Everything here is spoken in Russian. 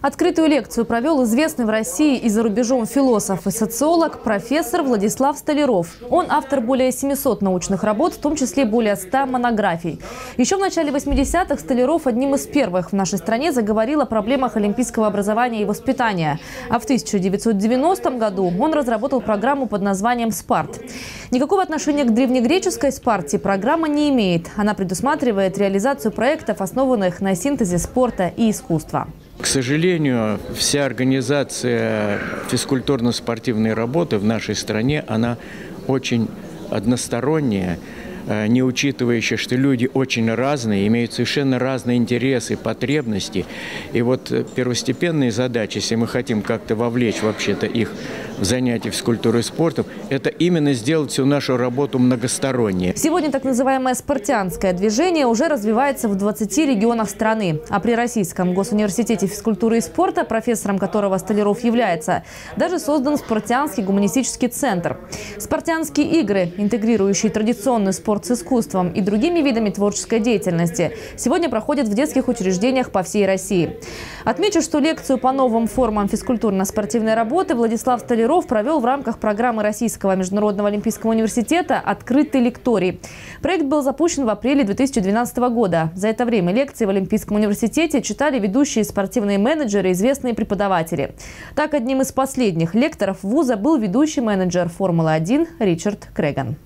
Открытую лекцию провел известный в России и за рубежом философ и социолог профессор Владислав Столяров. Он автор более 700 научных работ, в том числе более 100 монографий. Еще в начале 80-х Столяров одним из первых в нашей стране заговорил о проблемах олимпийского образования и воспитания. А в 1990 году он разработал программу под названием «Спарт». Никакого отношения к древнегреческой «Спарте» программа не имеет. Она предусматривает реализацию проектов, основанных на синтезе спорта и искусства. К сожалению, вся организация физкультурно-спортивной работы в нашей стране, она очень односторонняя. Э, не учитывающая, что люди очень разные, имеют совершенно разные интересы, потребности. И вот э, первостепенные задачи, если мы хотим как-то вовлечь вообще-то их в занятия физкультурой и спортом, это именно сделать всю нашу работу многосторонней. Сегодня так называемое спартианское движение уже развивается в 20 регионах страны. А при Российском госуниверситете физкультуры и спорта, профессором которого Столяров является, даже создан спартианский гуманистический центр. Спартианские игры, интегрирующие традиционный спорт с искусством и другими видами творческой деятельности сегодня проходят в детских учреждениях по всей России. Отмечу, что лекцию по новым формам физкультурно-спортивной работы Владислав Столяров провел в рамках программы Российского международного олимпийского университета «Открытый лекторий». Проект был запущен в апреле 2012 года. За это время лекции в Олимпийском университете читали ведущие спортивные менеджеры и известные преподаватели. Так, одним из последних лекторов вуза был ведущий менеджер Формулы-1 Ричард Креган.